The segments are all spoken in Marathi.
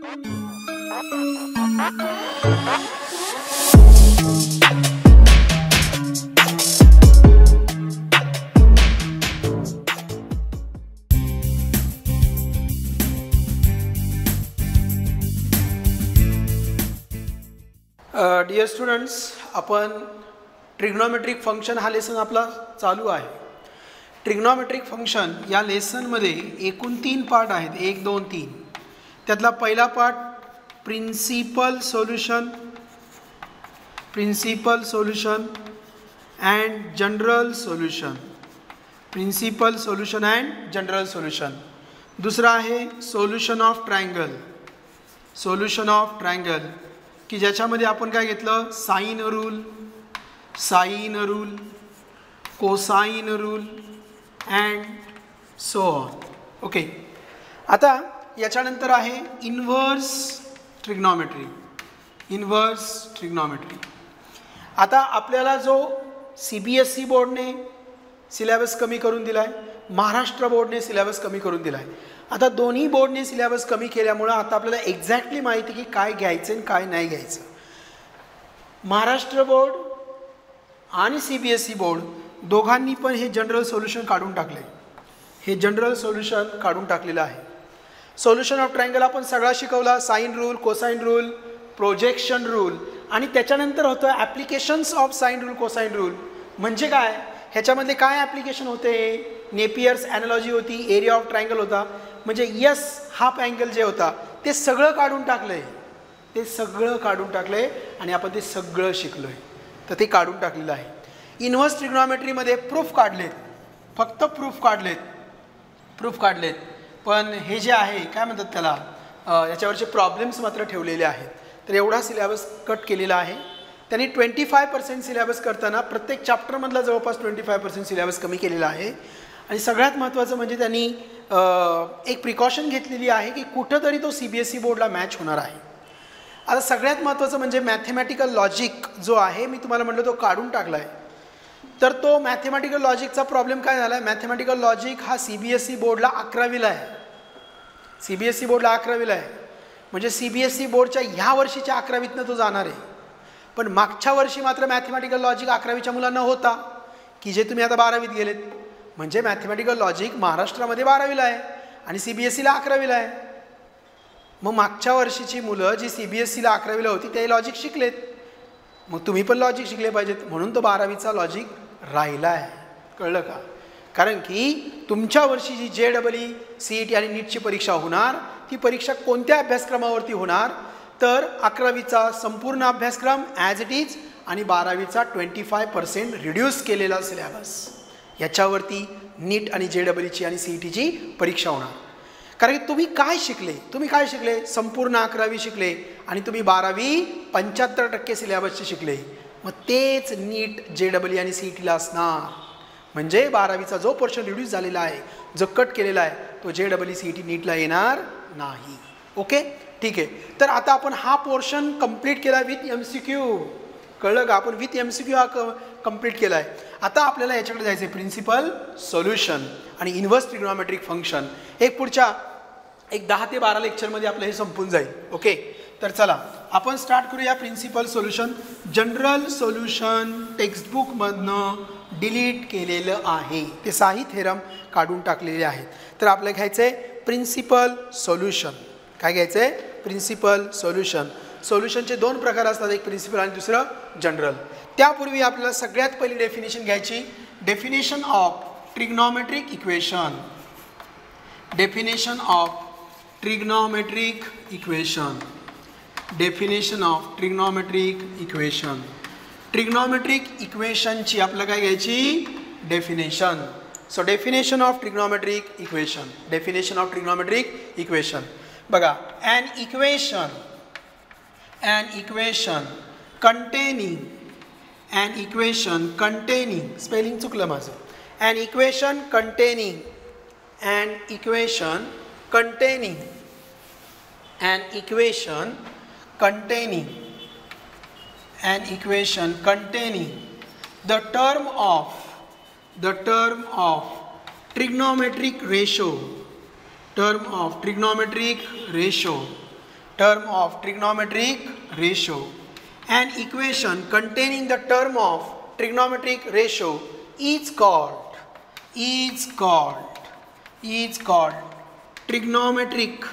डिअर स्टुडंट्स आपण ट्रिग्नॉमेट्रिक फंक्शन हा लेसन आपला चालू आहे. ट्रिग्नॉमेट्रिक फंक्शन या लेसनमध्ये एकूण तीन पार्ट आहेत. एक दोन तीन. त्यातला पहिला पाठ principal solution principal solution and general solution principal solution and general solution दुसरा आहे solution of triangle solution of triangle की ज्याच्यामध्ये आपण काय घेतलं? Sine rule sine rule cosine rule and so on okay आता याच्यानंतर आहे इन्व्हर्स ट्रिग्नॉमेट्री. Inverse trigonometry. आता आपल्याला जो सी बी एस सी बोर्डने सिलेबस कमी करून दिला आहे महाराष्ट्र बोर्डने सिलेबस कमी करून दिला आहे आता दोन्ही बोर्डने सिलेबस कमी केल्यामुळं आता आपल्याला एक्झॅक्टली माहिती की काय घ्यायचं आणि काय नाही घ्यायचं. महाराष्ट्र बोर्ड आणि C B S C board दोघांनी पण हे जनरल सोल्युशन काढून टाकले हे जनरल सोल्युशन काढून टाकलेलं आहे. सोल्युशन ऑफ ट्रायंगल आपण सगळा शिकवला. Sine rule cosine rule projection rule आणि त्याच्यानंतर होतं applications of sine rule cosine rule म्हणजे काय? ह्याच्यामध्ये काय ॲप्लिकेशन होते? नेपियर्स ॲनॉलॉजी होती एरिया ऑफ ट्रायंगल होता. म्हणजे यस हाफ अँगल जे होता ते सगळं काढून टाकलं आहे ते सगळं काढून टाकलं आहे आणि आपण ते सगळं शिकलो आहे तर ते काढून टाकलेलं आहे. इन्व्हर्स ट्रिग्नॉमेट्रीमध्ये प्रूफ काढलेत. फक्त प्रूफ काढलेत. प्रूफ काढलेत. पण हे जे आहे काय म्हणतात त्याला याच्यावरचे प्रॉब्लेम्स मात्र ठेवलेले आहेत. तर एवढा सिलेबस कट केलेला आहे. त्यांनी ट्वेंटी फाय पर्सेंट सिलेबस करताना प्रत्येक चॅप्टरमधला जवळपास ट्वेंटी फाय पर्सेंट सिलेबस कमी केलेला आहे. आणि सगळ्यात महत्त्वाचं म्हणजे त्यांनी एक प्रिकॉशन घेतलेली आहे की कुठंतरी तो सी बी एस ई बोर्डला मॅच होणार आहे. आता सगळ्यात महत्त्वाचं म्हणजे मॅथमॅटिकल लॉजिक जो आहे मी तुम्हाला म्हटलं तो काढून टाकला आहे तर तो मॅथमॅटिकल लॉजिकचा प्रॉब्लेम काय झाला आहे मॅथमॅटिकल लॉजिक हा सी बी एस ई बोर्डला अकरावीला आहे. सी बी एस ई बोर्डला अकरावीला आहे. म्हणजे सी बी एस ई बोर्डच्या ह्या वर्षीच्या अकरावीतनं तो जाणार आहे. पण मागच्या वर्षी मात्र मॅथमॅटिकल लॉजिक अकरावीच्या मुलांना होता. की जे तुम्ही आता बारावीत गेलेत. म्हणजे मॅथमॅटिकल लॉजिक महाराष्ट्रामध्ये बारावीला आहे आणि सी बी एस सीला अकरावीला आहे. मग मागच्या वर्षीची मुलं जी सी बी एस सीला अकरावीला होती ते लॉजिक शिकलेत. मग तुम्ही पण लॉजिक शिकले पाहिजेत. म्हणून तो बारावीचा लॉजिक राहिला आहे कळलं का? कारण की तुमच्या वर्षी जी J double E C E T आणि नीटची परीक्षा होणार ती परीक्षा कोणत्या अभ्यासक्रमावरती होणार? तर अकरावीचा संपूर्ण अभ्यासक्रम ॲज इट इज आणि बारावीचा ट्वेंटी फाय पर्सेंट रिड्यूस केलेला सिलेबस याच्यावरती नीट आणि जे डबल ईची आणि सी ई टीची परीक्षा होणार. कारण की तुम्ही काय शिकले? तुम्ही काय शिकले? संपूर्ण अकरावी शिकले आणि तुम्ही बारावी पंच्याहत्तर टक्के सिलेबसचे शिकले. मग तेच नीट जे डबल ई आणि सी ई टीला असणार. म्हणजे बारावीचा जो पोर्शन रिड्यूस झालेला आहे जो कट केलेला आहे तो J double E C E T नीटला येणार नाही. ओके? ठीक आहे. तर आता आपण हा पोर्शन कंप्लीट केला विथ एम सी क्यू कळलं का? आपण विथ एम सी क्यू हा क कंप्लीट केला आहे आता आपल्याला याच्याकडे जायचं आहे प्रिन्सिपल सोल्युशन आणि इन्व्हर्स ट्रिग्नॉमेट्रिक फंक्शन एक पुढच्या एक दहा ते बारा लेक्चरमध्ये आपलं हे संपून जाईल. ओके? तर चला. आपण स्टार्ट करूया प्रिन्सिपल सोल्युशन जनरल सोल्युशन टेक्स्टबुकमधनं डिलीट केलेलं आहे. ते साही थेरम काढून टाकलेले आहेत. तर आपलं घ्यायचं आहे प्रिन्सिपल सोल्युशन काय घ्यायचं आहे प्रिन्सिपल सोल्युशन सोल्युशनचे दोन प्रकार असतात एक प्रिन्सिपल आणि दुसरं जनरल त्यापूर्वी आपल्याला सगळ्यात पहिली डेफिनेशन घ्यायची. Definition of trigonometric equation definition of trigonometric equation definition of trigonometric equation trigonometric इक्वेशनची आपलं काय घ्यायची? Definition so definition of trigonometric equation definition of trigonometric equation बघा an equation an equation containing an equation containing spelling चुकलं माझं. An equation containing an equation containing an equation containing. An equation containing. The term of the term of trigonometric ratio. Term of trigonometric ratio. Term of trigonometric ratio. An equation containing the term of trigonometric ratio is called is called is called trigonometric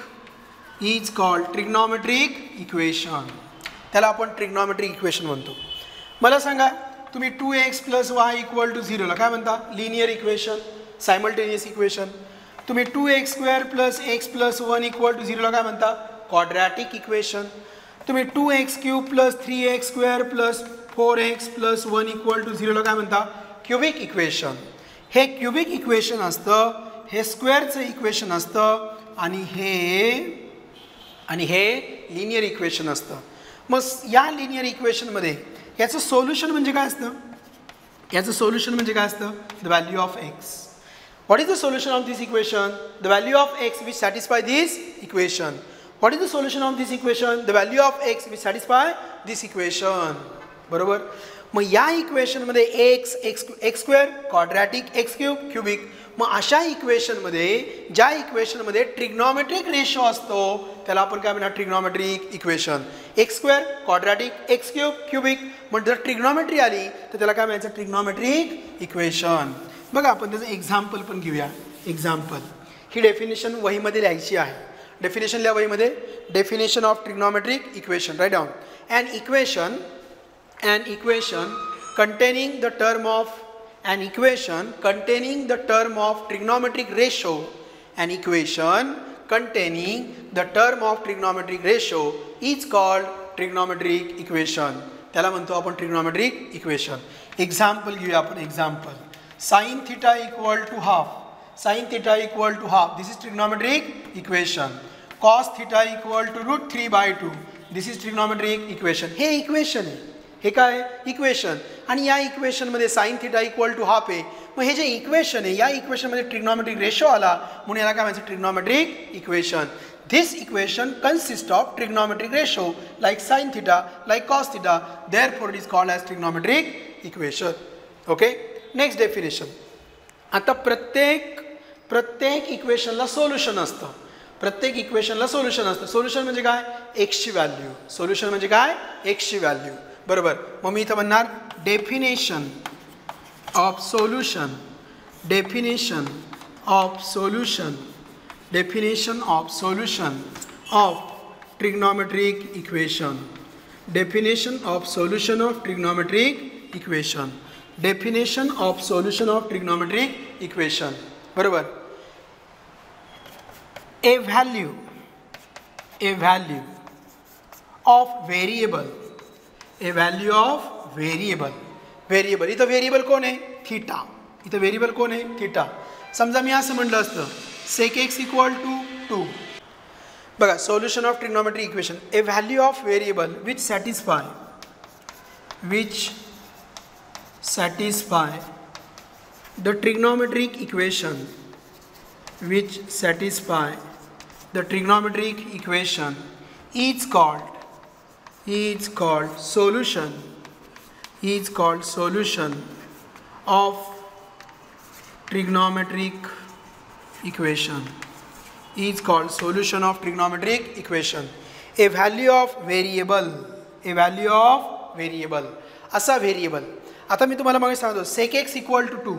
is called trigonometric equation त्याला आपण ट्रिग्नॉमेट्रिक इक्वेशन म्हणतो. मला सांगा तुम्ही two x plus y equal to झिरोला काय म्हणता? लिनियर इक्वेशन सायमल्टेनियस इक्वेशन तुम्ही two x square plus x plus one equal to झिरोला काय म्हणता? क्वाड्रॅटिक इक्वेशन तुम्ही two x cube plus three x square plus four x plus one equal to झिरोला काय म्हणता? क्युबिक इक्वेशन हे क्युबिक इक्वेशन असतं हे स्क्वेअरचं इक्वेशन असतं आणि हे आणि हे लिनियर इक्वेशन असतं. मग या लिनियर इक्वेशनमध्ये याचं सोल्युशन म्हणजे काय असतं? याचं सोल्युशन म्हणजे काय असतं? The value of x what is the solution of this equation the value of x which satisfy this equation what is the solution of this equation the value of x which satisfy this equation बरोबर? मग या इक्वेशनमध्ये x x x square quadratic x cube cubic मग अशा इक्वेशनमध्ये ज्या इक्वेशनमध्ये ट्रिग्नॉमेट्रिक रेशो असतो त्याला आपण काय म्हणणार? Trigonometric equation x square quadratic x cube cubic मग जर ट्रिग्नॉमेट्री आली तर त्याला काय म्हणायचं? ट्रिग्नॉमेट्रिक इक्वेशन बघा आपण त्याचं एक्झाम्पल पण घेऊया. एक्झाम्पल ही डेफिनेशन वहीमध्ये लिहायची आहे. डेफिनेशन लिहा वहीमध्ये. Definition of trigonometric equation write down an equation an equation containing the term of an equation containing the term of trigonometric ratio. An equation containing the term of trigonometric ratio is called trigonometric equation. त्याला म्हणतो आपण ट्रिग्नॉमेट्रिक इक्वेशन एक्झाम्पल घेऊया आपण example sine theta equal to half sine theta equal to half this is trigonometric equation cos theta equal to root three by two this is trigonometric equation हे इक्वेशन आहे हे काय? इक्वेशन आणि या इक्वेशनमध्ये sine theta equal to half आहे. मग हे जे इक्वेशन आहे या इक्वेशनमध्ये ट्रिग्नॉमेट्रिक रेशो आला. म्हणून याला काय म्हणायचं? Trigonometric equation this equation consist of trigonometric ratio like sine theta like cos theta therefore it is called as trigonometric equation okay next definition आता प्रत्येक प्रत्येक इक्वेशनला सोल्युशन असतं. प्रत्येक इक्वेशनला सोल्युशन असतं. सोल्युशन म्हणजे काय? एक्सची व्हॅल्यू सोल्युशन म्हणजे काय? एक्सची व्हॅल्यू बरोबर. मग मी इथं definition of solution definition of solution definition of solution of trigonometric equation definition of solution of trigonometric equation definition of solution of trigonometric equation बरोबर a value a value of variable a value of variable variable इथं व्हेरिएबल कोण आहे? थिटा इथं व्हेरिएबल कोण आहे? थिटा समजा मी असं असतं sec x equal to two बघा solution of trigonometry equation a value of variable which satisfy which satisfy the trigonometric equation which satisfy the trigonometric equation is called is called solution is called solution of trigonometric equation is called solution of trigonometric equation a value of variable a value of variable असा व्हेरिएबल आता मी तुम्हाला मग सांगतो sec x equal to two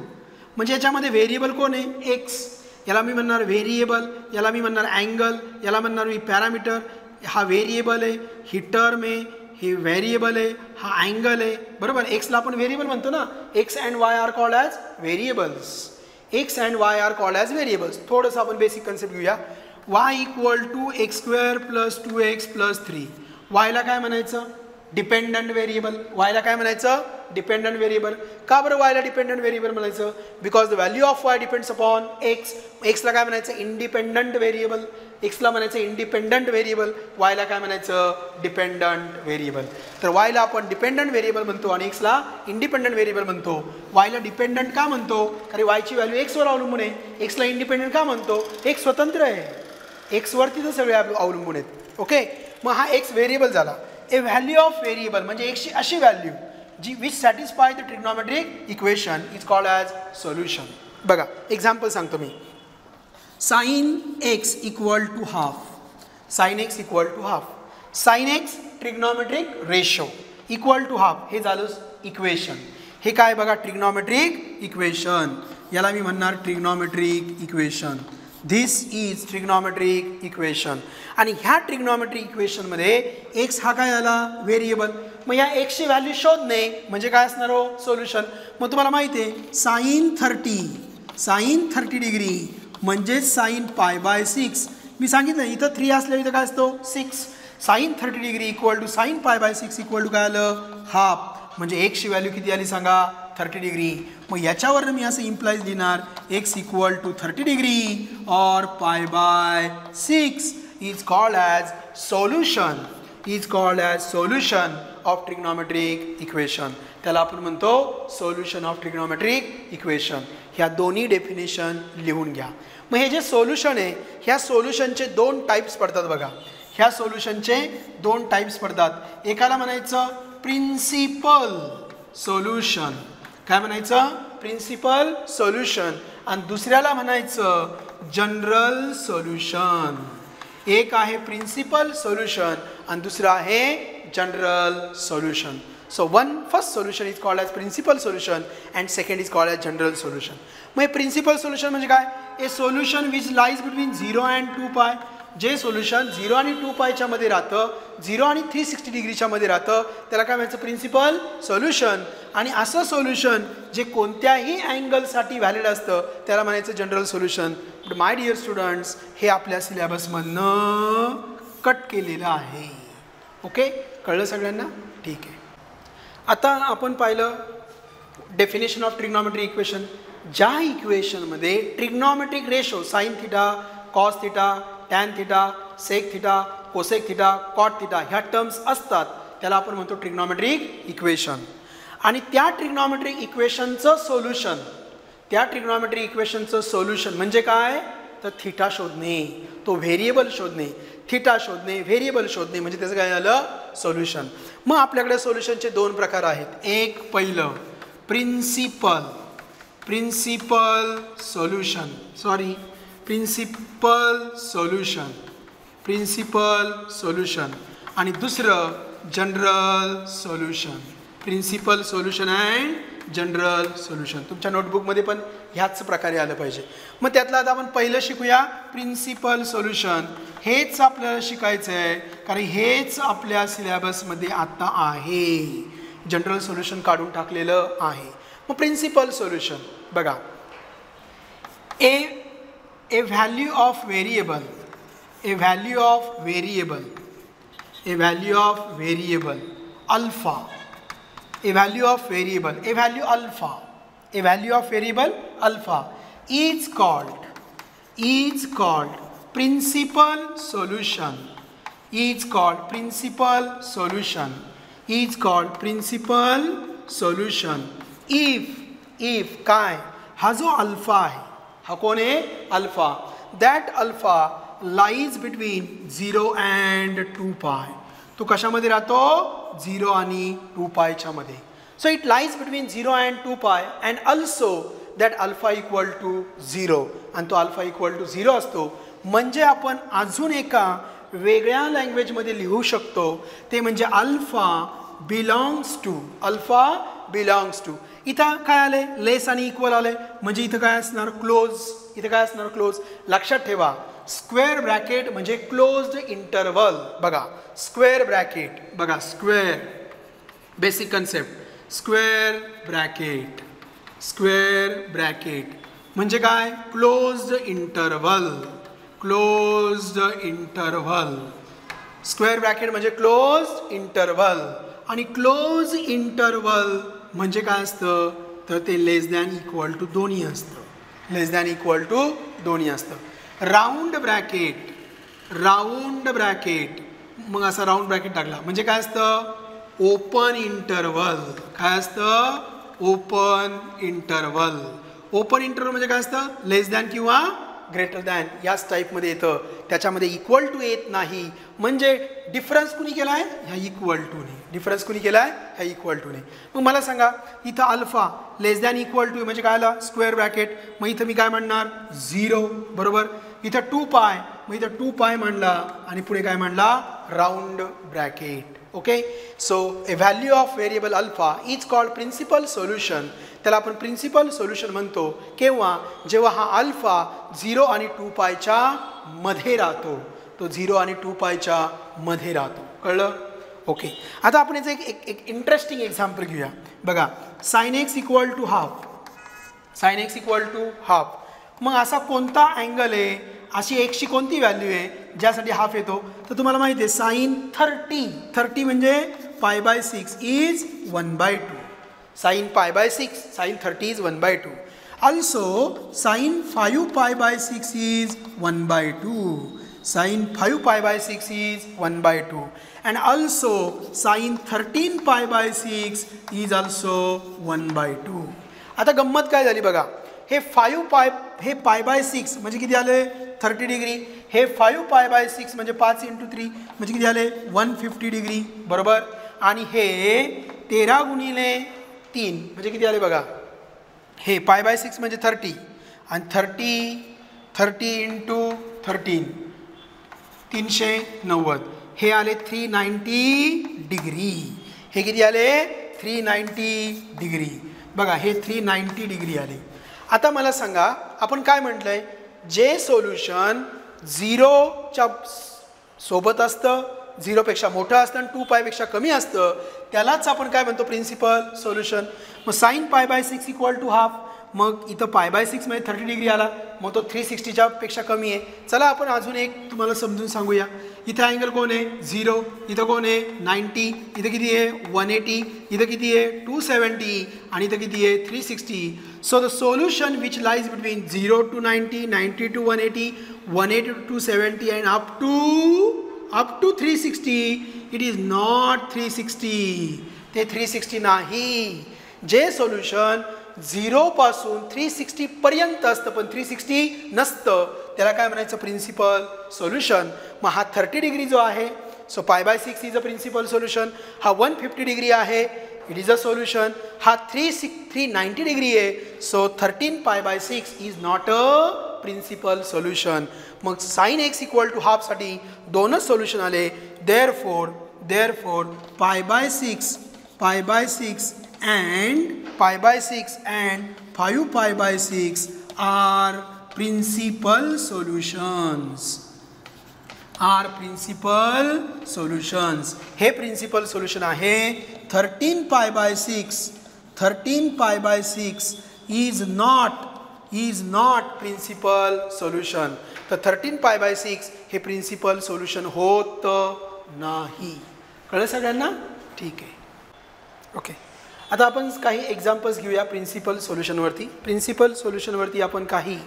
म्हणजे याच्यामध्ये व्हेरिएबल कोण आहे एक्स याला मी म्हणणार व्हेरिएबल याला मी म्हणणार अँगल याला म्हणणार मी पॅरामीटर हा व्हेरिएबल आहे ही टर्म आहे ही व्हेरिएबल आहे हा अँगल आहे. बरोबर? एक्सला आपण व्हेरिएबल म्हणतो ना. X and y are call as variables x and y are call as variables थोडंसं आपण बेसिक कन्सेप्ट घेऊया. Y equal to x square plus two x plus three वायला काय म्हणायचं? डिपेंडंट व्हेरिएबल वायला काय म्हणायचं? डिपेंडंट व्हेरिएबल का बरं वायला डिपेंडंट व्हेरिएबल म्हणायचं? Because the value of y depends upon x एक्सला काय म्हणायचं? इंडिपेंडंट व्हेरिएबल एक्सला म्हणायचं इंडिपेंडंट व्हेरिएबल वायला काय म्हणायचं? डिपेंडंट व्हेरिएबल तर वायला आपण डिपेंडंट व्हेरिएबल म्हणतो आणि एक्सला इंडिपेंडंट व्हेरिएबल म्हणतो. वायला डिपेंडंट का म्हणतो? कारण वायची व्हॅल्यू एक्सवर अवलंबून आहे. एक्सला इंडिपेंडंट का म्हणतो? एक स्वतंत्र आहे. एक्सवरती तर सगळे अवलंबून आहेत. ओके मग हा एक्स व्हेरिएबल झाला. ए व्हॅल्यू ऑफ व्हेरिएबल म्हणजे एक्सची अशी value G which satisfy the trigonometric equation is called as solution बघा एक्झाम्पल सांगतो मी. Sine x equal to half. Sine x equal to half. Sine x trigonometric ratio equal to half. हे झालं इक्वेशन. हे काय बघा ट्रिग्नॉमेट्रिक इक्वेशन. याला मी म्हणणार trigonometric equation. This is trigonometric equation आणि ह्या ट्रिग्नॉमेट्रिक इक्वेशनमध्ये एक्स हा काय झाला व्हेरिएबल मग या एक्सची व्हॅल्यू शोधणे म्हणजे काय असणार हो? सोल्युशन मग तुम्हाला माहिती आहे sine thirty sine thirty degree म्हणजेच साईन पाय बाय सिक्स. मी सांगितलं इथं थ्री असल्यावर इथं काय असतो? Six sine thirty degree equal to sine pi by six equal to काय आलं? हाफ म्हणजे एक्सची व्हॅल्यू किती आली सांगा? थर्टी डिग्री मग याच्यावरनं मी असं इम्प्लाईज लिहिणार x equal to thirty degree or pi by six. Is called as solution is called as solution of trigonometric equation त्याला आपण म्हणतो सोल्युशन ऑफ ट्रिग्नॉमेट्रिक इक्वेशन ह्या दोन्ही डेफिनेशन लिहून घ्या. मग हे जे सोल्युशन आहे ह्या सोल्युशनचे दोन टाईप्स पडतात बघा. ह्या सोल्युशनचे दोन टाईप्स पडतात. एकाला म्हणायचं प्रिन्सिपल सोल्युशन काय म्हणायचं? प्रिन्सिपल सोल्युशन आणि दुसऱ्याला म्हणायचं जनरल सोल्युशन एक आहे प्रिन्सिपल सोल्युशन आणि दुसरं आहे general solution so one first solution is called as principal solution and second is called as general solution मग हे प्रिन्सिपल सोल्युशन म्हणजे काय? A solution which lies between zero and two pi जे सोल्युशन झिरो आणि टू पायच्या मध्ये राहतं झिरो आणि थ्री सिक्स्टी डिग्रीच्या मध्ये राहतं त्याला काय म्हणायचं? प्रिन्सिपल सोल्युशन आणि असं सोल्युशन जे कोणत्याही अँगलसाठी व्हॅलिड असतं त्याला म्हणायचं general solution but my dear students हे आपल्या सिलेबसमधनं कट केलेलं आहे. ओके कळलं सगळ्यांना? ठीक आहे. आता आपण पाहिलं डेफिनेशन ऑफ ट्रिग्नॉमेट्री इक्वेशन ज्या इक्वेशनमध्ये trigonometric ratio sine theta cos theta tan theta sec theta cosec theta cot theta ह्या टर्म्स असतात. त्याला आपण म्हणतो ट्रिग्नॉमेट्रिक इक्वेशन आणि त्या ट्रिग्नॉमेट्रिक इक्वेशनचं सोल्युशन त्या ट्रिग्नॉमेट्रिक इक्वेशनचं सोल्युशन म्हणजे काय? तर थिटा शोधणे तो व्हेरिएबल शोधणे. थिटा शोधणे व्हेरिएबल शोधणे म्हणजे त्याचं काय झालं? सोल्युशन मग आपल्याकडे सोल्युशनचे दोन प्रकार आहेत. एक पहिलं principal principal solution sorry principal solution principal solution आणि दुसरं general solution principal solution and general solution तुमच्या नोटबुकमध्ये पण ह्याच प्रकारे आलं पाहिजे. मग त्यातलं आता आपण पहिलं शिकूया. प्रिन्सिपल सोल्युशन हेच आपल्याला शिकायचं आहे कारण हेच आपल्या सिलेबसमध्ये आत्ता आहे. जनरल सोल्युशन काढून टाकलेलं आहे. मग प्रिन्सिपल सोल्युशन बघा. A a value of variable a value of variable a value of variable alpha a value of variable a value alpha a value of variable alpha is called is called principal solution. Is called principal solution. Is called principal solution. If if काय हा जो अल्फा आहे हा कोण आहे alpha that alpha lies between zero and two pi तो कशामध्ये राहतो झिरो आणि टू पायच्या मध्ये so it lies between zero and two pi and also that alpha equal to zero आणि तो अल्फा इक्वल टू झिरो असतो म्हणजे आपण अजून एका वेगळ्या लँग्वेजमध्ये लिहू शकतो. ते म्हणजे alpha belongs to alpha belongs to इथं काय आले लेस आणि इक्वल आले म्हणजे इथं काय असणार? क्लोज इथं काय असणार? क्लोज लक्षात ठेवा. स्क्वेअर ब्रॅकेट म्हणजे क्लोज्ड इंटरवल बघा. स्क्वेअर ब्रॅकेट बघा square basic concept square bracket square bracket म्हणजे काय? Closed interval close interval square bracket म्हणजे क्लोज इंटरवल आणि क्लोज इंटरवल म्हणजे काय असतं? तर ते लेस दॅन इक्वल टू दोन्ही असतं. लेस दॅन इक्वल टू दोन्ही असतं. राऊंड ब्रॅकेट राऊंड ब्रॅकेट मग असा राऊंड ब्रॅकेट टाकला. म्हणजे काय असतं? ओपन इंटरवल काय असतं? ओपन इंटरवल ओपन इंटरवल म्हणजे काय असतं? लेस दॅन किंवा ग्रेटर दॅन याच टाईपमध्ये येतं. त्याच्यामध्ये इक्वल टू येत नाही. म्हणजे डिफरन्स कुणी केला आहे ह्या इक्वल टूने डिफरन्स कुणी केला आहे ह्या इक्वल टूने मग मला सांगा इथं alpha less than equal to म्हणजे काय आलं? स्क्वेअर ब्रॅकेट मग इथं मी काय म्हणणार? झिरो बरोबर? इथं टू पाय मग इथं टू पाय म्हणला आणि पुढे काय म्हणला round bracket okay so a value of variable alpha is called principal solution त्याला आपण प्रिन्सिपल सोल्युशन म्हणतो. केव्हा? जेव्हा हा अल्फा झिरो आणि टू पायच्या मध्ये राहतो. तो झिरो आणि टू पायच्या मध्ये राहतो. कळलं? ओके आता आपण याचं एक एक एक इंटरेस्टिंग एक्झाम्पल घेऊया. बघा. Sine x equal to half sine x equal to half मग असा कोणता अँगल आहे? अशी एकशी कोणती व्हॅल्यू आहे? ज्यासाठी हाफ येतो? तर तुम्हाला माहिती आहे साईन थर्टी थर्टी म्हणजे pi by six is one by two sine pi by six sine thirty is one by two. Also sine five pi by six is one by two. Sine five pi by six is one by two. And also sine thirteen pi by six is also one by two. आता गंमत काय झाली बघा. हे फायू पाय हे पाय बाय सिक्स म्हणजे किती आले? Thirty degree. हे फाईव्ह पाय बाय सिक्स म्हणजे पाच इंटू थ्री म्हणजे किती आले? One fifty degree. बरोबर? आणि हे तेरा गुणिले तीन. म्हणजे किती आले बघा? हे पाय बाय सिक्स म्हणजे थर्टी आणि थर्टी थर्टी इंटू थर्टीन तीनशे नव्वद. हे आले थ्री नाईंटी डिग्री हे किती आले? थ्री नाईंटी डिग्री बघा हे थ्री नाईंटी डिग्री आले. आता मला सांगा आपण काय म्हटलं आहे जे सोल्युशन झिरोच्या सोबत असतं झिरोपेक्षा मोठं असतं आणि टू पायपेक्षा कमी असतं त्यालाच आपण काय म्हणतो? प्रिन्सिपल सोल्युशन मग sine pi by six equal to half मग इथं पाय बाय सिक्समध्ये थर्टी डिग्री आला मग तो थ्री सिक्स्टीच्या पेक्षा कमी आहे. चला आपण अजून एक तुम्हाला समजून सांगूया. इथं अँगल कोण आहे? झिरो इथं कोण आहे? नाईन्टी इथं किती आहे? वन एटी इथं किती आहे? टू सेवन्टी आणि इथं किती आहे? Three sixty so the solution which lies between zero to ninety ninety to one eighty one eighty to seventy and up to up to three sixty it is not three sixty ते थ्री सिक्स्टी नाही. जे सोल्युशन झिरोपासून थ्री सिक्स्टीपर्यंत असतं पण थ्री सिक्स्टी नसतं. त्याला काय म्हणायचं? प्रिन्सिपल सोल्युशन मग हा थर्टी डिग्री जो आहे so pi by six is a principal solution हा वन फिफ्टी डिग्री आहे इट इज अ सोल्युशन हा three six three ninety degree आहे so thirteen pi by six is not a principal solution मग साईन एक्स इक्वल टू हाफसाठी दोनच सोल्युशन आले therefore therefore pi by six pi by six and pi by six and five pi by six are principal solutions are principal solutions हे प्रिन्सिपल सोल्युशन आहे thirteen pi by six thirteen pi by six is not is not principal solution तर थर्टीन पाय बाय सिक्स हे प्रिन्सिपल सोल्युशन होत नाही. कळलं सगळ्यांना? ठीक आहे. ओके आता आपण काही एक्झाम्पल्स घेऊया प्रिन्सिपल सोल्युशनवरती प्रिन्सिपल सोल्युशनवरती आपण काही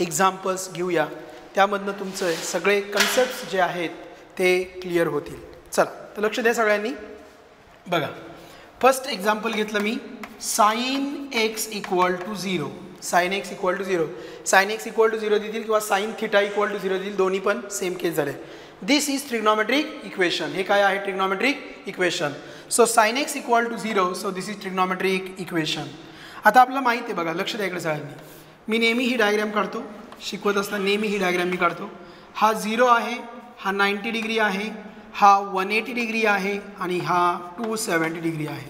एक्झाम्पल्स घेऊया. त्यामधनं तुमचं सगळे कन्सेप्ट जे आहेत ते क्लिअर होतील. चला तर लक्ष द्या सगळ्यांनी. बघा. फर्स्ट एक्झाम्पल घेतलं मी. Sine x equal to zero sine x equal to zero sine x equal to zero देतील किंवा sine theta equal to zero देतील दोन्ही पण सेम केस झाले. दिस इज ट्रिग्नॉमेट्रिक इक्वेशन हे काय आहे? Trigonometric equation so sine x equal to zero so this is trigonometric equation आता आपल्याला माहिती आहे बघा लक्ष द्या इकडे सगळ्यांनी. मी नेहमी ही डायग्रॅम काढतो शिकवत असताना नेहमी ही डायग्रॅम मी काढतो. हा झिरो आहे हा नाईंटी डिग्री आहे हा वन एटी डिग्री आहे आणि हा टू सेवन्टी डिग्री आहे.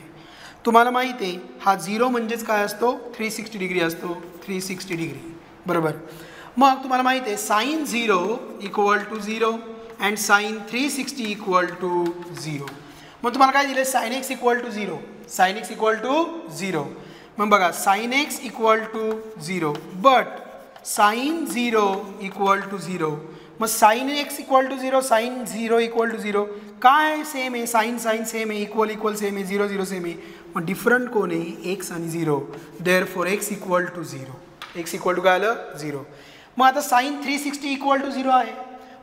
तुम्हाला माहिती आहे हा झिरो म्हणजेच काय असतो? थ्री सिक्स्टी डिग्री असतो. थ्री सिक्स्टी डिग्री बरोबर? मग तुम्हाला माहिती आहे sine zero equal to zero and sine three sixty equal to zero. मग तुम्हाला काय दिलं sine x equal to zero. Sine x equal to zero. मग बघा sine x equal to zero. But sine zero equal to zero. मग sine x equal to zero sine zero equal to zero. काय सेम आहे? साईन साईन सेम आहे. इक्वल इक्वल सेम आहे. झिरो झिरो सेम आहे. मग डिफरंट कोण आहे एक्स आणि zero therefore x equal to zero x equal to काय आलं झिरो मग आता sine three sixty equal to zero आहे.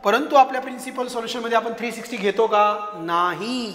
परंतु आपल्या प्रिन्सिपल सोल्युशनमध्ये आपण थ्री सिक्स्टी घेतो का? नाही.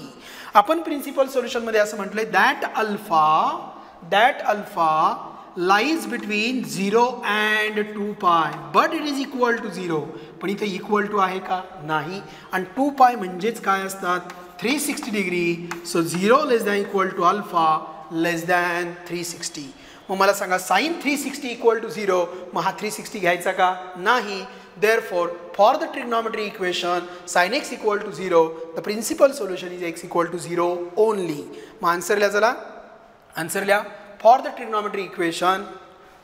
आपण प्रिन्सिपल सोल्युशनमध्ये असं म्हटलंय that alpha that alpha lies between zero and two pi but it is equal to zero पण इथे इक्वल टू आहे का? नाही. आणि टू पाय म्हणजेच काय असतात? Three sixty degree so zero than equal equal to alpha less than three sixty मग मला सांगा sine three sixty equal to zero मग हा थ्री सिक्स्टी घ्यायचा का? नाही. Therefore for the trigonometry equation sine x equal to zero the principal solution is x equal to zero only मग आन्सर लिहा चला. आन्सर लिहा. For the trigonometry equation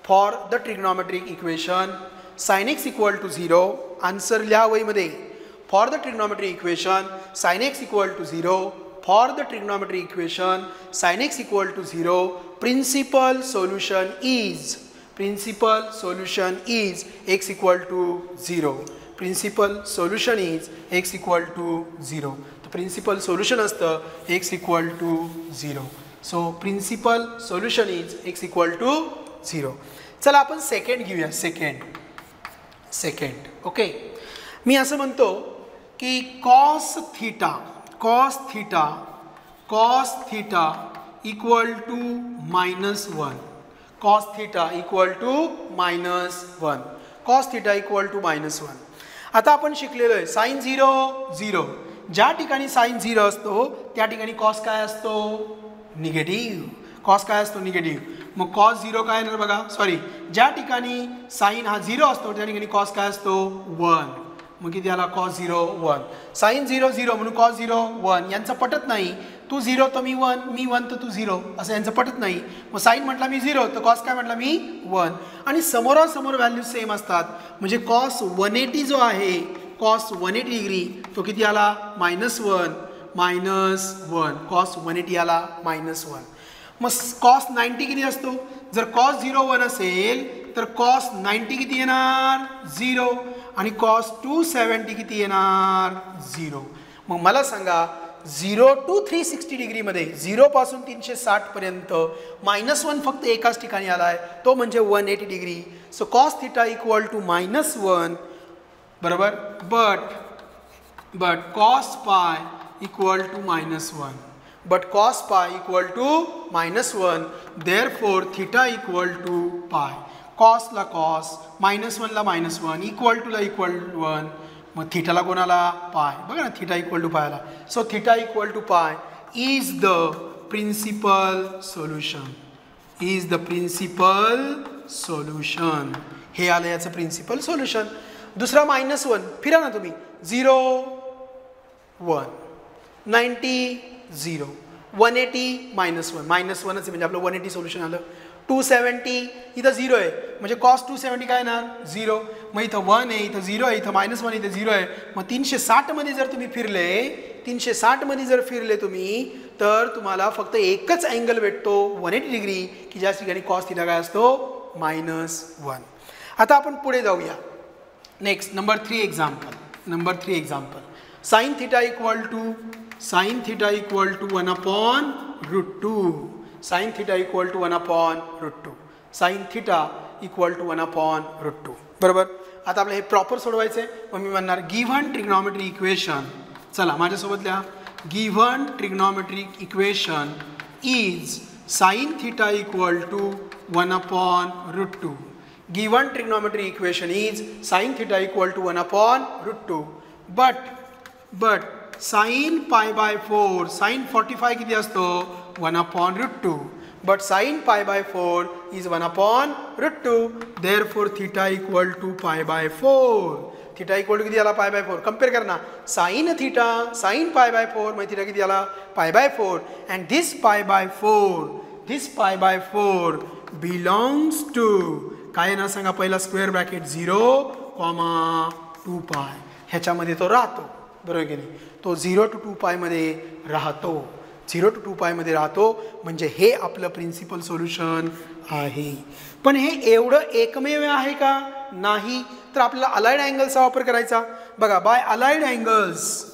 for the trigonometric equation sine x equal to zero answer लिहा वहीमध्ये. For the trigonometry equation sine x equal to zero for the trigonometry equation sine x equal to zero principal solution is principal solution is x equal to zero principal solution is x equal to zero तर प्रिन्सिपल सोल्युशन असतं x equal to zero so principal solution is x equal to zero चला आपण सेकंड घेऊया. सेकंड सेकंड ओके मी असं म्हणतो की cos theta cos theta cos theta equal to minus one cos theta equal to minus one cos theta equal to minus one आता आपण शिकलेलो आहे साईन झिरो झिरो ज्या ठिकाणी साईन झिरो असतो त्या ठिकाणी कॉस काय असतो? निगेटिव्ह कॉस काय असतो? निगेटिव्ह मग कॉस झिरो काय येणार बघा? सॉरी ज्या ठिकाणी साईन हा झिरो असतो त्या ठिकाणी कॉस काय असतो? वन मग किती आला? Cos zero one sine zero zero म्हणून कॉस झिरो वन यांचं पटत नाही. तू झिरो तर मी वन मी वन तर तू झिरो असं यांचं पटत नाही. मग साईन म्हटला मी झिरो तर कॉस काय म्हटला मी? वन आणि समोरासमोर व्हॅल्यू सेम असतात. म्हणजे कॉस वन एटी जो आहे कॉस वन एटी डिग्री तो किती आला? Minus one minus one cos one eighty आला मायनस वन मग कॉस नाईन्टी किती असतो? जर कॉस झिरो वन असेल तर कॉस नाईन्टी किती येणार? झिरो आणि कॉस टू सेवन्टी किती येणार? झिरो मग मला सांगा झिरो टू थ्री सिक्स्टी डिग्रीमध्ये झिरोपासून तीनशे साठपर्यंत मायनस वन फक्त एकाच ठिकाणी आला आहे तो म्हणजे one eighty degree so cos theta equal to minus one बरोबर? But but cos pi equal to minus one but cos pi equal to minus one therefore theta equal to pi कॉसला cos minus वनला मायनस वन इक्वल टूला इक्वल वन मग थिटाला कोणाला? पाय बघा ना theta equal to Payla so theta equal to pi is the principal solution is the principal solution हे आलं याचं प्रिन्सिपल सोल्युशन दुसरा मायनस वन फिरा ना तुम्ही. Zero one ninety zero one eighty minus one minus वनच आहे म्हणजे आपलं वन एटी सोल्युशन आलं. टू सेवन्टी इथं झिरो आहे. म्हणजे कॉस्ट टू सेवन्टी काय येणार? झिरो मग इथं वन आहे इथं झिरो आहे इथं मायनस वन इथं झिरो आहे. मग तीनशे साठमध्ये जर तुम्ही फिरले तीनशे साठमध्ये जर फिरले तुम्ही तर तुम्हाला फक्त एकच अँगल भेटतो वन एटी डिग्री की ज्या ठिकाणी कॉस्ट तिला काय असतो? मायनस वन आता आपण पुढे जाऊया. Next number three example number three example sine theta equal to sine theta equal to one upon root two sine theta equal to one upon root two sine theta equal to one upon root two बरोबर? आता आपलं हे प्रॉपर सोडवायचं आहे मग मी म्हणणार गिव्हन ट्रिग्नॉमेट्री इक्वेशन चला माझ्यासोबत लिहा. Given trigonometric equation is sine theta equal to one upon root two given trigonometry equation is sine theta equal to one upon root two but but sine pi by four sine forty five किती असतो? One upon root two but sine pi by four is one upon root two therefore theta to to pi by four theta equal to किती आला? पाय बाय फोर कंपेअर कर ना sine theta sine pi by four मग थिटा किती आला? Pi by four and this pi by four this pi by four belongs to काय ना सांगा? पहिला square bracket zero comma two pi ह्याच्यामध्ये तो राहतो. बरोबर की नाही? तो झिरो टू टू पायमध्ये राहतो. झिरो टू टू पायमध्ये राहतो म्हणजे हे आपलं प्रिन्सिपल सोल्युशन आहे. पण हे एवढं एकमेव आहे का? नाही. तर आपल्याला अलाइड अँगल्सचा वापर करायचा. बघा by allied angles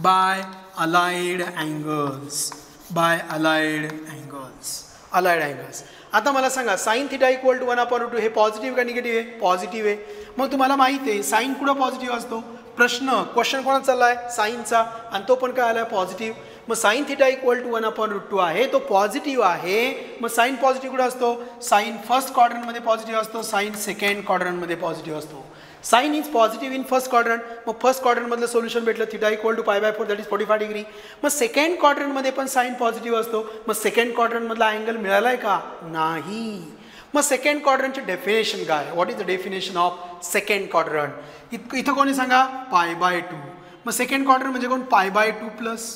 by allied angles by allied angles allied angles आता मला सांगा sine theta equal to one upon two हे पॉझिटिव्ह का निगेटिव्ह आहे? पॉझिटिव्ह आहे. मग तुम्हाला माहिती आहे साईन कुठं पॉझिटिव्ह असतो? प्रश्न क्वेश्चन कोणाचा चालला आहे साईनचा आणि तो पण काय आला आहे पॉझिटिव्ह मग sine theta equal to one upon root two आहे तो पॉझिटिव्ह आहे मग साईन पॉझिटिव्ह कुठं असतो? साईन फर्स्ट क्वाड्रनमध्ये पॉझिटिव्ह असतो साईन सेकंड क्वाड्रनमध्ये पॉझिटिव्ह असतो. Sine is positive in first quadrant मग फर्स्ट क्वाड्रनमधलं सोल्युशन भेटलं theta equal to pi by four that is forty five degree मग सेकंड क्वाड्रनमध्ये पण साईन पॉझिटिव्ह असतो मग सेकंड क्वाड्रनमधला अँगल मिळाला आहे का? नाही. मग सेकंड क्वाड्रनचे डेफिनेशन काय? What is the definition of second quadrant इत इथं कोणी सांगा? Pi by two. मग सेकंड क्वाड्रन म्हणजे कोण? Pi by two plus.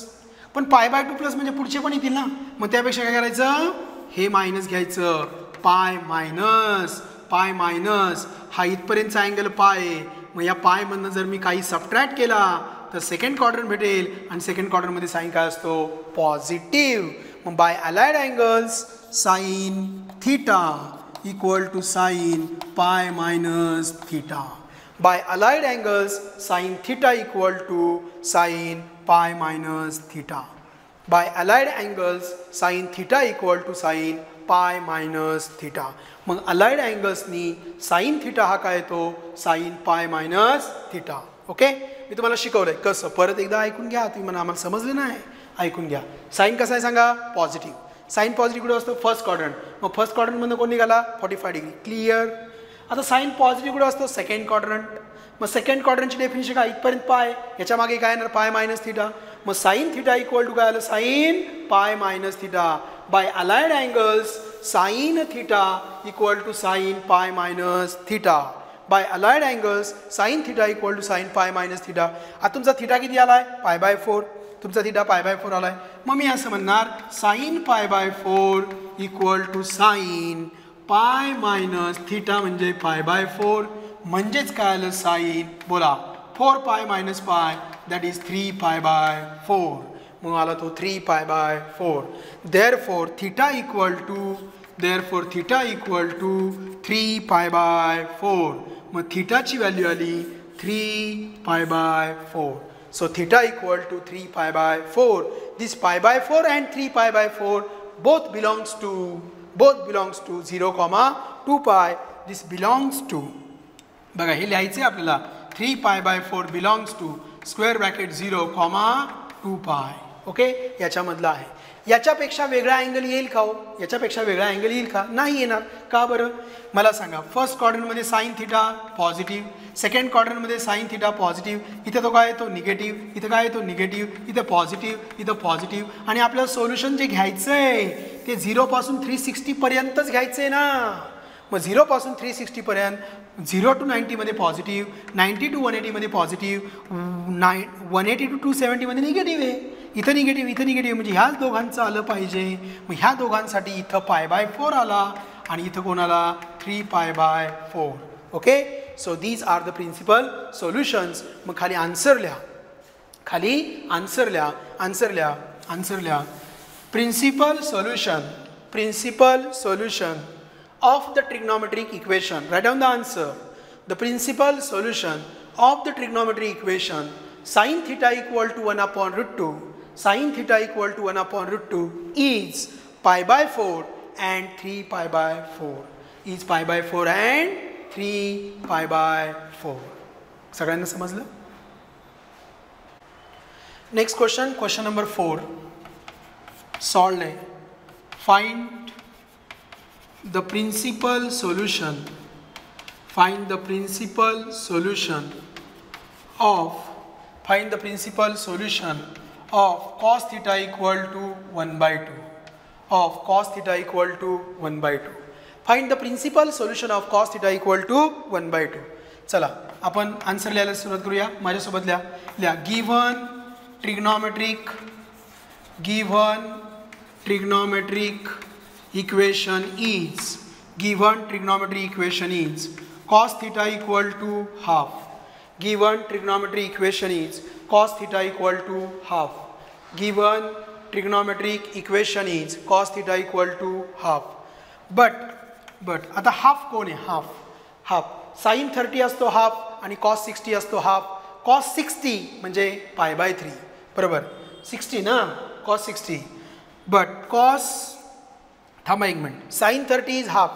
पण पाय बाय टू प्लस म्हणजे पुढचे पण येतील ना. मग त्यापेक्षा काय करायचं? हे मायनस घ्यायचं. पाय मायनस पाय मायनस हा इथपर्यंतचा अँगल पाय. मग या पायमधनं जर मी काही सबट्रॅक्ट केला तर सेकंड क्वार्टर भेटेल. आणि सेकंड क्वार्टरमध्ये साईन काय असतो? पॉझिटिव्ह मग by allied angles sine theta equal to sine pi minus theta by allied angles sine theta equal to sine pi minus theta. By allied angles sine theta equal to sine pi minus theta मग अलाइड अँगल्सनी साईन थिटा हा काय येतो? Sine pi minus theta okay मी तुम्हाला शिकवलं आहे कसं? परत एकदा ऐकून घ्या. तुम्ही म्हणा आम्हाला समजलं नाही. ऐकून घ्या. साईन कसं आहे सांगा? पॉझिटिव्ह साईन पॉझिटिव्ह कुठे असतो? फर्स्ट क्वाड्रंट मग फर्स्ट क्वाड्रंटमधून कोण निघाला? फॉर्टी फाय डिग्री क्लिअर आता साईन पॉझिटिव्ह कुठे असतो? सेकंड क्वाड्रंट मग सेकंड क्वाड्रंटची डेफिनेशन काय? इथपर्यंत पाय. याच्या मागे काय येणार? पाय मायनस थिटा मग साईन थिटा इक्वल टू काय आलं? Sine pi minus theta by allied angles sine theta equal to sine pi minus theta by allied angles sine theta equal to sine pi minus theta आता तुमचा थिटा किती आला आहे पाय बाय फोर तुमचा थिटा पाय बाय फोर आला आहे मग मी असं म्हणणार sine pi by four equal to sine pi minus theta म्हणजे फाय बाय फोर. म्हणजेच काय आलं? साईन. बोला. Four pi minus pi that is three pi by four. मग आला तो three pi by four. Therefore theta equal to therefore theta equal to three pi by four. मग थिटाची व्हॅल्यू आली three pi by four. So theta equal to three pi by four. This pi by four and three pi by four both belongs to both belongs to zero comma two pi this belongs to बघा हे लिहायचं आहे आपल्याला. Three pi by four belongs to square bracket zero comma two pi okay याच्यामधला आहे. याच्यापेक्षा वेगळा अँगल येईल का हो? याच्यापेक्षा वेगळा अँगल येईल का? नाही येणार. का बरं? मला सांगा. फर्स्ट क्वार्टरमध्ये साईन थिटा पॉझिटिव्ह सेकंड क्वार्टरमध्ये साईन थिटा पॉझिटिव्ह इथं तो काय येतो निगेटिव्ह इथं काय येतो निगेटिव्ह इथं पॉझिटिव्ह इथं पॉझिटिव्ह आणि आपलं सोल्युशन जे घ्यायचं आहे ते झिरोपासून थ्री सिक्स्टीपर्यंतच घ्यायचं आहे ना. मग झिरोपासून थ्री सिक्स्टीपर्यंत झिरो टू नाईंटीमध्ये positive ninety to one एटीमध्ये positive nine one eighty to two सेवन्टीमध्ये negative आहे. इथं निगेटिव्ह इथं निगेटिव्ह म्हणजे ह्याच दोघांचं आलं पाहिजे. मग ह्या दोघांसाठी इथं पाय बाय फोर आला आणि इथं कोण आला three pi by four okay so these are the principal solutions मग खाली आन्सर लिहा. खाली आन्सर लिहा आन्सर लिहा आन्सर लिहा. Principal solution principal solution of the trigonometric equation. Write down the answer. The principal solution of the trigonometric equation sine theta equal to 1 upon root 2 sine theta equal to 1 upon root 2 is pi by 4 and 3 pi by 4 is pi by 4 and 3 pi by 4 सगळ्यांना समजलं next question question number four Solved आहे find the principal solution find the principal solution of find the principal solution of cos theta equal to one by two of cos theta equal to one by two find the principal solution of cos theta equal to one by two चला आपण आन्सर लिहायला सुरवात करूया. माझ्यासोबत ल्या ल्या given trigonometric given trigonometric equation is given trigonometric equation is cos theta equal to half given trigonometric equation is cos theta equal to half given trigonometric equation is cos theta equal to half but but आता half कोण half half sin 30 असतो half आणि cos 60 असतो half cos 60 म्हणजे pi by 3 बरोबर 60 ना cos 60 बट कॉस थांबा एक minute sine thirty is half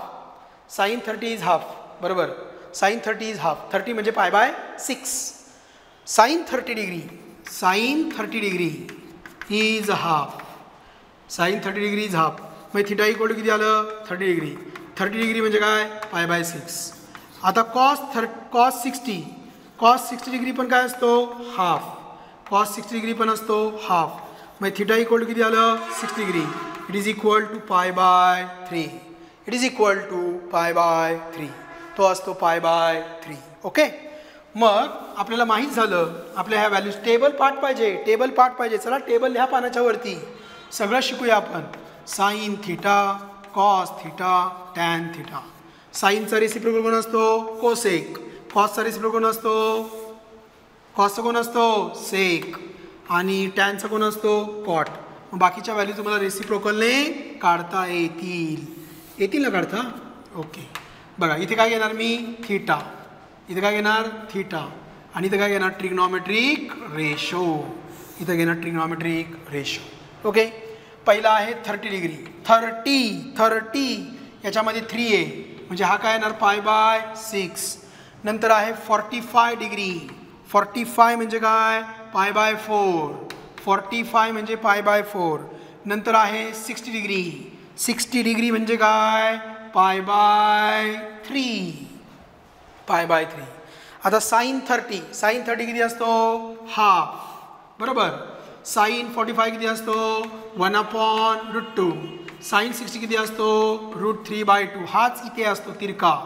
sine thirty is half बरोबर? Sine thirty is half thirty म्हणजे pi by six sine thirty degree sine thirty degree is half sine thirty degree is half म्हणजे थिटा इक्वल किती आलं? थर्टी डिग्री थर्टी डिग्री म्हणजे काय? पाय बाय सिक्स आता cos थर् cos sixty cos sixty degree पण काय असतो? हाफ कॉस सिक्स्टी डिग्री पण असतो? हाफ मग थिटा इक्वल किती आलं? Six degree it is equal to pi by three it is equal to pi by three तो असतो पाय बाय थ्री ओके मग आपल्याला माहीत झालं आपल्या ह्या व्हॅल्यूज टेबल पाठ पाहिजे. टेबल पाठ पाहिजे. चला टेबल ह्या पानाच्या वरती. सगळं शिकूया आपण. Sine theta cos theta tan theta साईनचा reciprocal कोण असतो? कोसेक कॉसचा रेसिप्रोकल कोण असतो? कॉसचा कोण असतो? सेक आणि टॅनचा कोण असतो? कॉट मग बाकीच्या व्हॅल्यू तुम्हाला रेसिप्रोकलने काढता येतील. येतील ना काढता? ओके बघा इथे काय घेणार मी? थिटा इथे काय घेणार? थिटा आणि इथं काय घेणार? ट्रिग्नॉमेट्रिक रेशो इथं घेणार ट्रिग्नॉमेट्रिक रेशो ओके पहिला आहे थर्टी डिग्री थर्टी थर्टी याच्यामध्ये थ्री आहे. म्हणजे हा काय येणार? फाय बाय सिक्स नंतर आहे forty five degree forty five म्हणजे काय? Pi by four. Forty five म्हणजे पाय बाय फोर. नंतर आहे सिक्स्टी डिग्री. सिक्स्टी डिग्री म्हणजे काय? Pi by three. Pi by three. आता साईन थर्टी. साईन थर्टी किती असतो? हाफ. बरोबर? साईन फॉर्टी फाय किती असतो? One upon root two. Sine sixty किती असतो? Root three by two. हाच इथे असतो तिरका.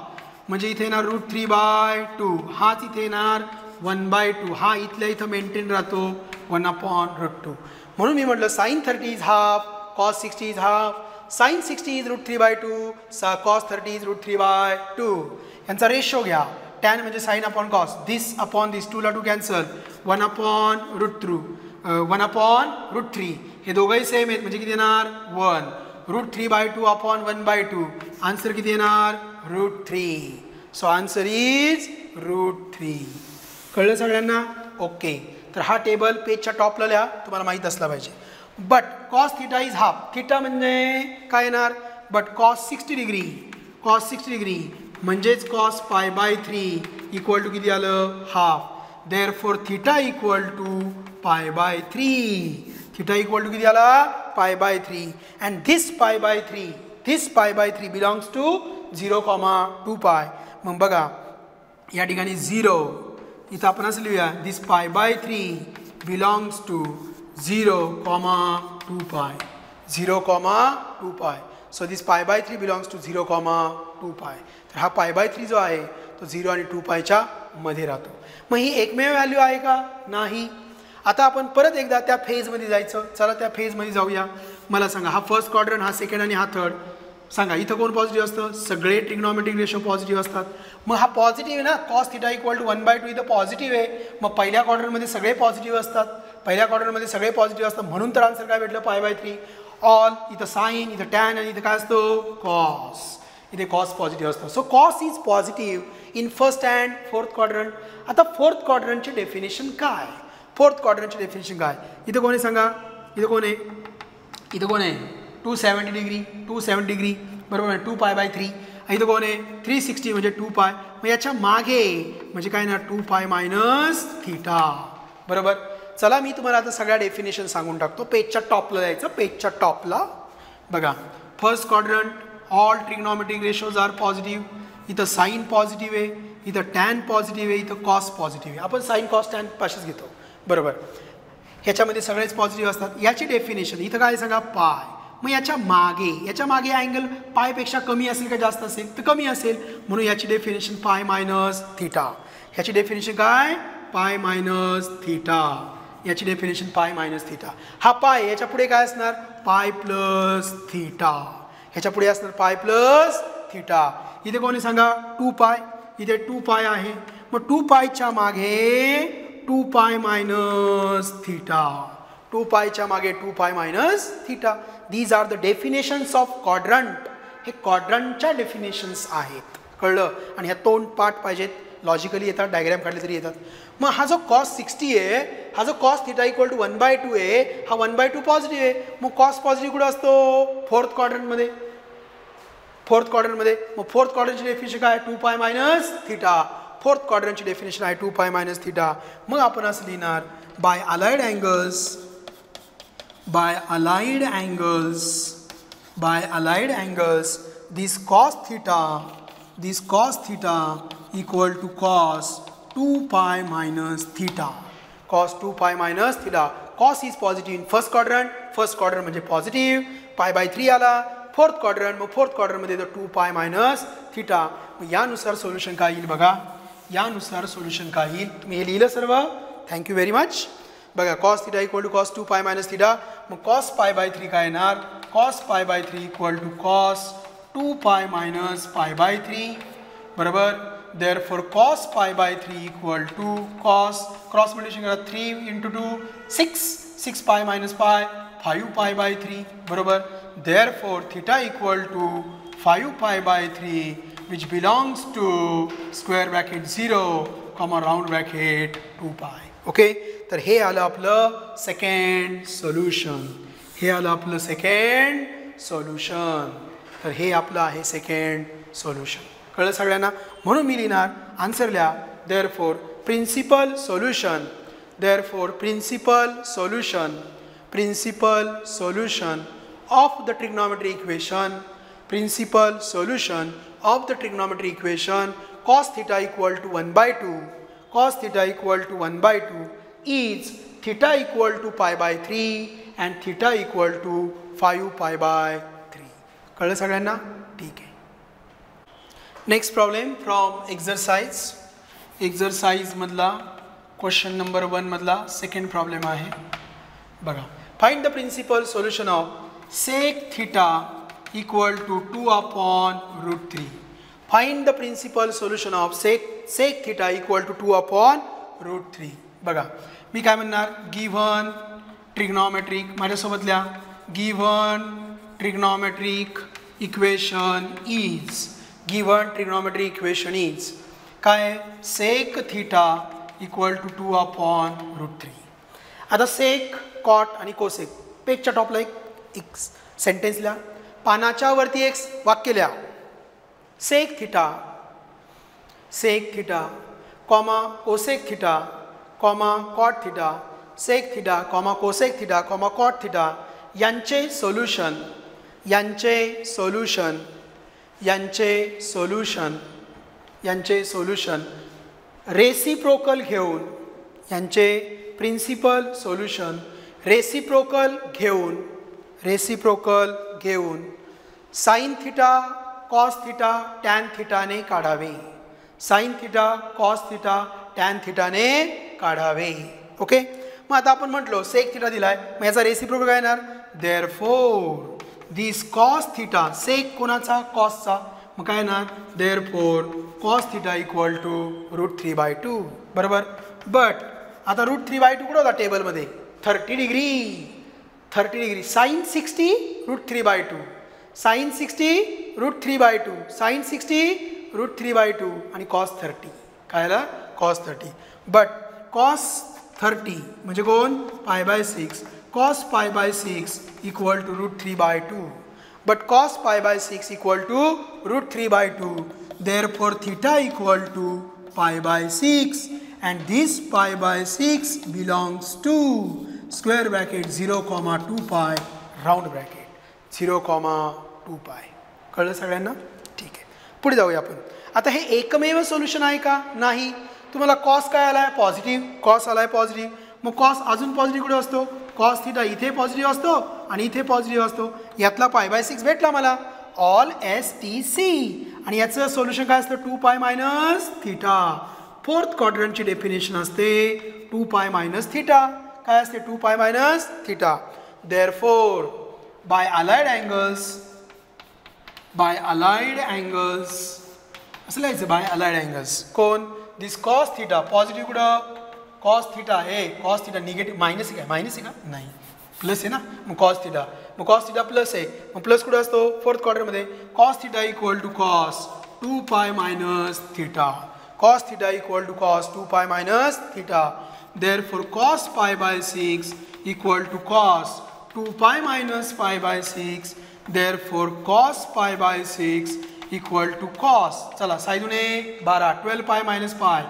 म्हणजे इथे येणार रूट थ्री बाय टू. हाच इथे येणार वन बाय टू. हा इथल्या इथं मेंटेन राहतो. वन अपॉन रूट टू म्हणून मी म्हटलं sine thirty is half cos sixty is half sine sixty is root three by two सा cos thirty is root three by two यांचा रेशो घ्या. टॅन म्हणजे sine upon cos this upon this टूला two cancel one upon root through one upon root three हे दोघंही सेम आहेत. म्हणजे किती येणार? One root three by two upon one by two answer किती येणार? Root three so answer is root three कळलं सगळ्यांना? ओके. तर हा टेबल पेजच्या टॉपला लिहा तुम्हाला माहीत असला पाहिजे. But cos theta is half theta म्हणजे काय येणार? But cos sixty degree cos sixty degree म्हणजेच cos pi by three equal to किती आलं? Half therefore theta equal to pi by three theta equal to किती आला? Pi by three and this pi by three this pi by three belongs to zero comma two pi मग बघा या ठिकाणी झिरो इथं आपण असं लिहूया this pi by three belongs to zero comma two pi zero comma two pi so this pi by three belongs to zero comma two pi तर हा पाय बाय थ्री जो आहे तो झिरो आणि टू पायच्या मध्ये राहतो. मग ही एकमेव व्हॅल्यू आहे का? नाही. आता आपण परत एकदा त्या फेजमध्ये जायचं. चला त्या फेजमध्ये जाऊया. मला सांगा हा फर्स्ट क्वाड्रन हा सेकंड आणि हा थर्ड सांगा इथं कोण पॉझिटिव्ह असतं? सगळे ट्रिग्नॉमेट्रिक रेशो पॉझिटिव्ह असतात. मग हा पॉझिटिव्ह आहे ना? Cos theta equal to one by two इथं पॉझिटिव्ह आहे. मग पहिल्या क्वार्टरमध्ये सगळे पॉझिटिव्ह असतात. पहिल्या क्वार्टरमध्ये सगळे पॉझिटिव्ह असतात. म्हणून तर आन्सर काय भेटलं? पाय बाय थ्री ऑल इथं साईन इथं टॅन आणि इथं काय असतो? कॉस इथे कॉस पॉझिटिव्ह असतो. So cos is positive in first and fourth quadrant आता फोर्थ क्वाड्रंटचे डेफिनेशन काय? फोर्थ क्वाड्रंटचे डेफिनेशन काय? इथं कोण आहे सांगा? इथं कोण आहे? इथं कोण आहे? Two seventy degree two seventy degree बरोबर आहे? टू पाय बाय थ्री इथं कोण आहे? थ्री सिक्स्टी म्हणजे टू पाय मग याच्या मागे म्हणजे काय ना टू पाय मायनस थिटा बरोबर? चला मी तुम्हाला आता सगळ्या डेफिनेशन सांगून टाकतो. पेजच्या टॉपला जायचं. पेजच्या टॉपला बघा. First quadrant all trigonometric ratios are positive इथं साईन पॉझिटिव्ह आहे. इथं टॅन पॉझिटिव्ह आहे. इथं कॉस पॉझिटिव्ह आहे. आपण साईन कॉस टॅन पाशीच घेतो. बरोबर? ह्याच्यामध्ये सगळेच पॉझिटिव्ह असतात. याची डेफिनेशन इथं काय सांगा? पाय मग याच्या मागे याच्या मागे अँगल पायपेक्षा कमी असेल का जास्त असेल? तर कमी असेल. म्हणून याची डेफिनेशन पाय मायनस थिटा ह्याची डेफिनेशन काय? पाय मायनस थिटा याची डेफिनेशन पाय मायनस थिटा हा पाय याच्यापुढे काय असणार? पाय प्लस थिटा ह्याच्या पुढे असणार पाय प्लस थिटा इथे कोणी सांगा? टू पाय इथे टू पाय आहे. मग टू पायच्या मागे two pi minus theta two पायच्या मागे two pi minus theta. These are the definitions of quadrant हे क्वाड्रंटच्या डेफिनेशन्स आहेत. कळलं? आणि ह्या तोंड पाठ पाहिजेत. लॉजिकली येतात डायग्रॅम काढले तरी येतात. मग हा जो कॉस सिक्स्टी आहे हा जो cos theta equal to one by two आहे हा वन बाय टू पॉझिटिव्ह आहे. मग कॉस पॉझिटिव्ह कुठं असतो? फोर्थ क्वाड्रंटमध्ये फोर्थ क्वाड्रंटमध्ये मग फोर्थ क्वाड्रंटची डेफिनेशन काय? Two pi minus theta fourth क्वाड्रंटची definition आहे टू पाय मायनस थिटा मग आपण असं लिहिणार by allied angles by allied angles by allied angles this cos theta this cos theta equal to cos 2 pi minus theta cos 2 pi minus theta cos is positive in first quadrant first quadrant म्हणजे positive pi by 3 आला फोर्थ क्वाड्रंट मग फोर्थ क्वाड्रंटमध्ये येतं टू पाय मायनस थिटा मग यानुसार सोल्युशन काय येईल बघा यानुसार सोल्युशन काय येईल तुम्ही हे लिहिलं सर्व थँक्यू व्हेरी मच बघा cos theta equal to cos two pi minus theta मग कॉस पाय बाय थ्री काय येणार? Cos pi by three equal to cos two pi minus pi by three बरोबर? Therefore cos pi by three equal to cos cross multiplication करा three into two six six pi minus pi five pi by three बरोबर? Therefore theta equal to five pi by three which belongs to square bracket zero common round bracket two pi okay तर हे आलं आपलं सेकंड सोल्युशन हे आलं आपलं सेकंड सोल्युशन तर हे आपलं आहे सेकंड सोल्युशन कळलं सगळ्यांना? म्हणून मी लिहिणार आन्सर लिहा. Therefore principal solution therefore principal solution principal solution of the trigonometry equation principal solution of the trigonometry equation cos theta equal to 1 by 2 cos theta equal to 1 by 2 is theta equal to pi by 3 and theta equal to 5 pi by 3 कळलं सगळ्यांना? ठीक आहे. नेक्स्ट प्रॉब्लेम फ्रॉम एक्झरसाइज एक्झरसाइजमधला क्वेश्चन नंबर वनमधला सेकंड प्रॉब्लेम आहे. बघा. Find the principal solution of sec theta equal to two upon root three find the principal solution of sec sec theta equal to two upon root three बघा मी काय म्हणणार? गिव्हन ट्रिग्नॉमेट्रिक माझ्यासोबत लिहा given trigonometric equation is given trigonometric equation is काय sec theta equal to two upon root three आता सेक कॉट आणि कोसेक पेजच्या टॉपला एक एक सेंटेन्स लिहा. पानाच्या वरती एक वाक्य लिहा. Sec theta sec theta, comma cosec theta, comma cot theta sec theta, comma cosec theta, comma cot theta यांचे सोल्युशन यांचे सोल्युशन यांचे सोल्युशन यांचे सोल्युशन रेसिप्रोकल घेऊन यांचे प्रिन्सिपल सोल्युशन रेसिप्रोकल घेऊन रेसिप्रोकल घेऊन. Sine theta cos theta tan थिटाने काढावे. Sine theta cos theta tan थिटाने काढावे. ओके मग आता आपण म्हटलो सेक थिटा दिलाय. मग याचा रेसिप्रोक काय येणार? Therefore this cos theta sec कोणाचा? कॉसचा मग काय येणार? Therefore cos theta equal to root three by two बरोबर? बट आता रूट थ्री बाय टू कुठं होता टेबलमध्ये thirty degree thirty degree sine sixty root three by two sine sixty root three by two. Sine sixty root three by two आणि कॉस थर्टी. काय झालं cos thirty. But cos thirty म्हणजे कोण? Pi by six. Cos pi by six equal to root three by two. But cos pi by six equal to root three by two. Therefore theta equal to pi by six. And this pi by six belongs to square bracket zero comma two pi round bracket zero comma pi कळलं सगळ्यांना? ठीक आहे. पुढे जाऊया आपण. आता हे एकमेव सोल्युशन आहे का? नाही. तुम्हाला कॉस काय आला आहे पॉझिटिव्ह कॉस आला आहे पॉझिटिव्ह मग कॉस अजून पॉझिटिव्ह कुठे असतो? कॉस थिटा इथे पॉझिटिव्ह असतो आणि इथे पॉझिटिव्ह असतो. यातला पाय बाय सिक्स भेटला मला. ऑल एस टी सी आणि याचं सोल्युशन काय असतं? Two pi minus theta fourth क्वाड्रंटची definition असते टू पाय मायनस थिटा काय असते? Two pi minus theta therefore by allied angles by allied angles असं लिहायचं बाय अलाइड अँगल्स कोण? दिस कॉस थिटा पॉझिटिव्ह कुठं? कॉस थिटा हे कॉस थिटा निगेटिव्ह मायनस आहे का मायनस आहे का? नाही. प्लस आहे ना? मग कॉस थिटा मग कॉस थिटा प्लस आहे मग प्लस कुठं असतो? Fourth क्वार्टरमध्ये cos theta equal to cos two pi minus theta cos theta equal to cos two pi minus theta therefore cos pi by six equal to cos two pi minus pi by six therefore cos pi by six equal to cos चला साईदून बारा ट्वेल्व पाय मायनस पाय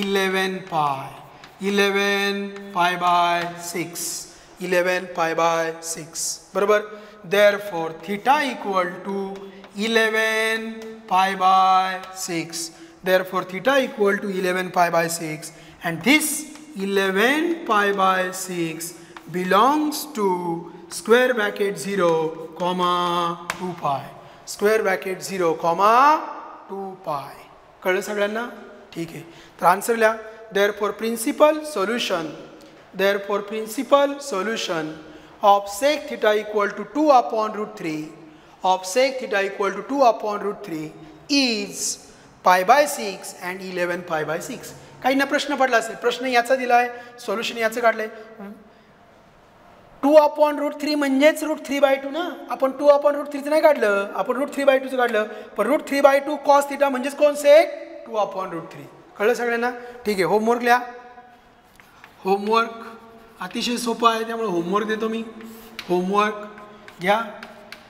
इलेवन पाय 11 pi by 6 11 pi by 6 बरोबर therefore theta equal to 11 pi by 6 therefore theta equal to 11 pi by 6 and this 11 pi by 6 belongs to square bracket zero comma two pi square bracket zero comma two pi कळलं सगळ्यांना? ठीक आहे. तर आन्सर लिहा. Therefore principal solution therefore principal solution of sec theta equal to two upon root three of sec theta equal to two upon root three is pi by six and eleven pi by six काहींना प्रश्न पडला असेल. प्रश्न याचा दिला आहे सोल्युशन याचं काढलं आहे टू अपॉन रूट थ्री म्हणजेच रूट थ्री बाय टू ना? आपण टू अपॉन रूट थ्रीचं नाही काढलं. आपण रूट थ्री बाय टूचं काढलं. पण root three by two cos theta म्हणजेच कोण sec two upon root three. कळलं सगळ्यांना? ठीक आहे होमवर्क लिहा. होमवर्क अतिशय सोपं आहे त्यामुळे होमवर्क देतो मी. होमवर्क घ्या.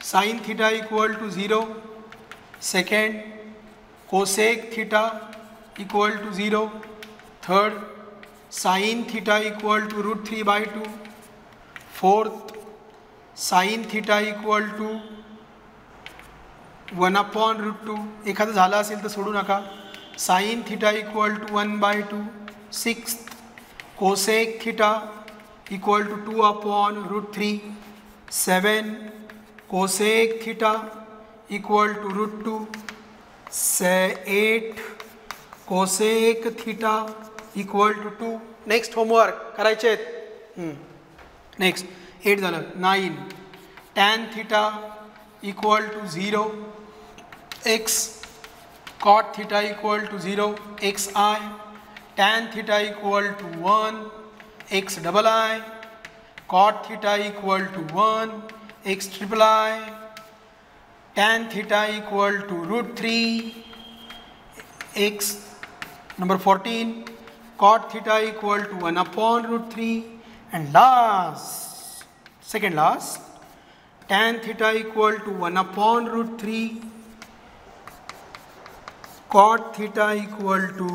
Sine theta equal to zero second cosec theta equal to zero third sine theta equal to root three by two fourth sine theta equal to one upon root two. एखादं झालं असेल तर सोडू नका. Sine theta equal to one by two. Six cosec theta equal to two upon root three. Seven cosec theta equal to root two. Say eight cosec theta equal to two. Next homework करायचे आहेत. नेक्स्ट एट झालं nine tan theta equal to zero X cot theta equal to zero X I tan theta equal to one X double I cot theta equal to one X triple I tan theta equal to root 3 x number 14 cot theta equal to 1 upon root 3 and last second last tan theta equal to 1 upon root 3 cot theta equal to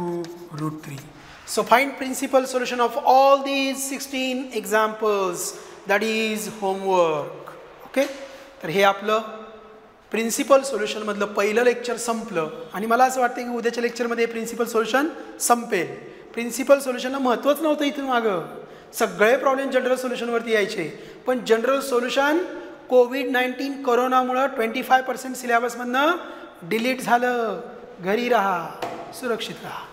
root 3 so find principal solution of all these 16 examples that is homework okay तर हे आपलं प्रिन्सिपल सोल्युशनमधलं पहिलं लेक्चर संपलं आणि मला असं वाटतं की उद्याच्या लेक्चरमध्ये प्रिन्सिपल सोल्युशन संपेल प्रिन्सिपल सोल्युशनला महत्त्वच नव्हतं इथून मागं सगळे प्रॉब्लेम जनरल सोल्युशनवरती यायचे. पण जनरल सोल्युशन कोविड नाईन्टीन कोरोनामुळं ट्वेंटी फाय पर्सेंट सिलेबसमधनं डिलीट झालं. घरी राहा. सुरक्षित राहा.